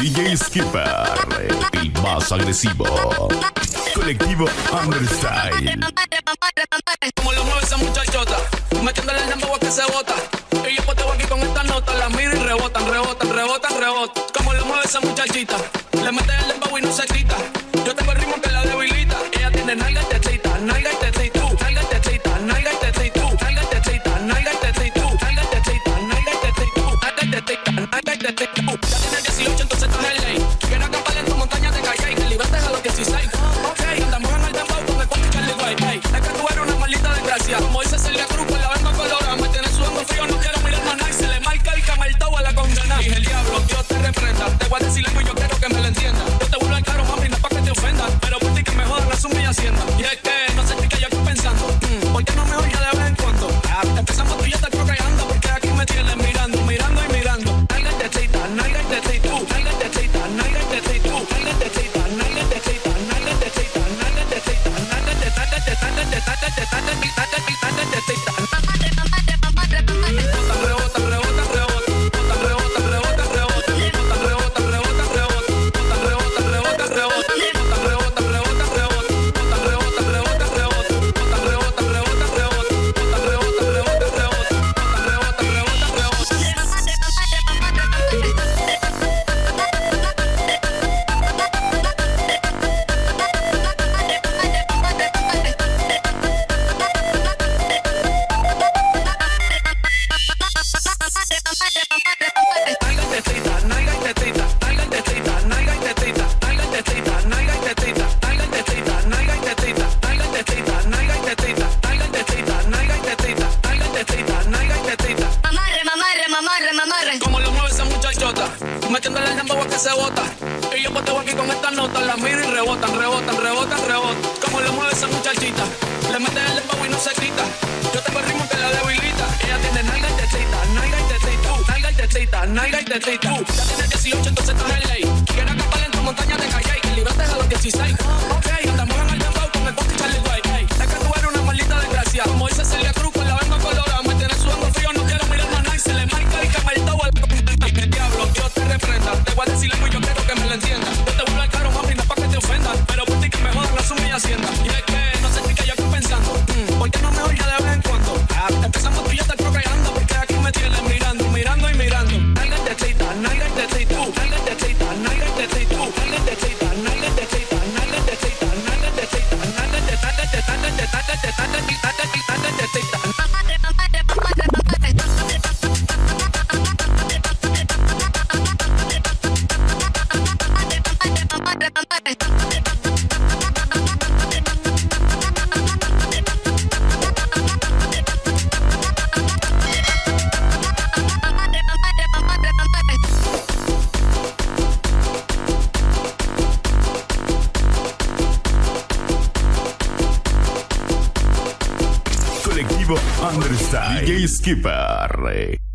DJ Skipper, el más agresivo. Colectivo Understyle. Como lo mueve esa muchachota, metiéndole el dembow que se bota. Y yo boteo aquí con esta nota, la miro y rebotan, rebotan, rebotan, rebotan. Como lo mueve esa muchachita, le mete el dembow y no se quita. that take that night. se bota. Y yo pateo aquí con estas notas, las miro y rebotan, rebotan, rebotan, rebotan. Como le mueve esa muchachita, le mete el dembow y no se quita. Yo tengo el ritmo que la debilita. Ella tiene nalga y tetita, nalga y tetita, uh, nalga y tetita, nalga y tetita. Uh, ya tiene 18, entonces estás en ley. Quiero acampar en tu montaña de Calley, que libraste a los 16. kolektyvo Understyle. Lygiai skiparai.